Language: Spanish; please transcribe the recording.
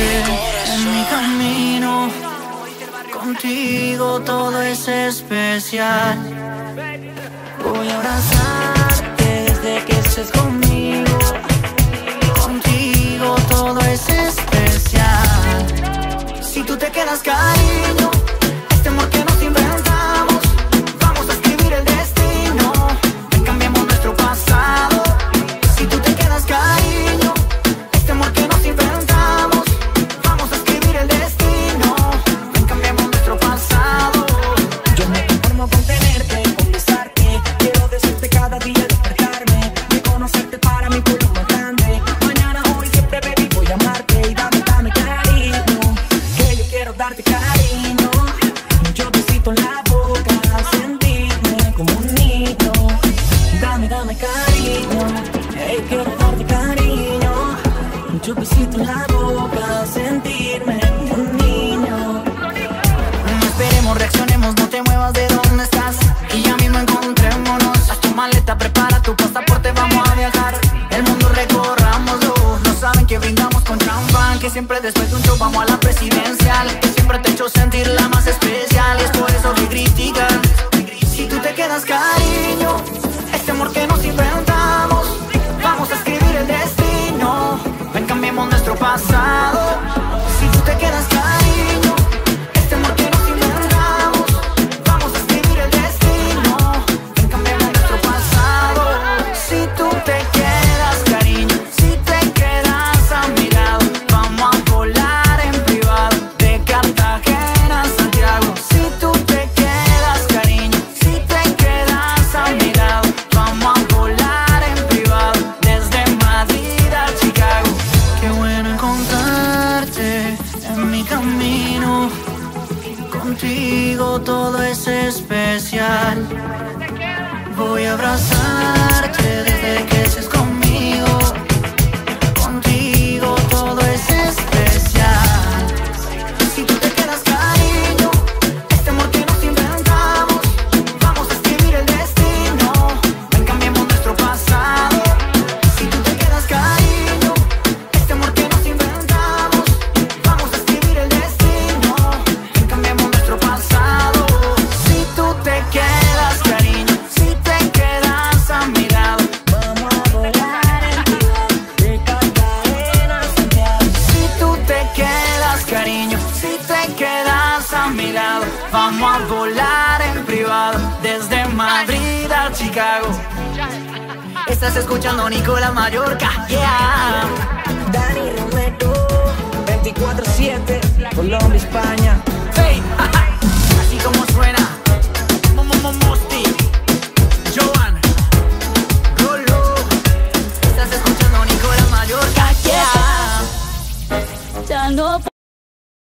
en mi camino. Contigo todo es especial. Voy a abrazarte desde que estés conmigo. Contigo todo es especial. Si tú te quedas, cariño, Quiero darte cariño. Mucho besito en la boca. Sentirme un niño. No esperemos, reaccionemos, no te muevas de donde estás Y ya mismo encontrémonos Haz tu maleta, prepara tu pasaporte, vamos a viajar El mundo recorrámoslo No saben que brindamos con champán Que siempre después de un show vamos a la presidencial Que siempre te he hecho sentir la más especial Y es por eso que critican Contigo todo es especial. Voy a abrazarte vamos a volar en privado desde Madrid a Chicago. Estás escuchando Nicola Mallorca, yeah. Dani Romero, 24-7, Colombia, España. Hey, así como suena. Mo- mo- mo- Mosti, Joan, Rolo. Estás escuchando Nicola Mallorca, yeah. Ya no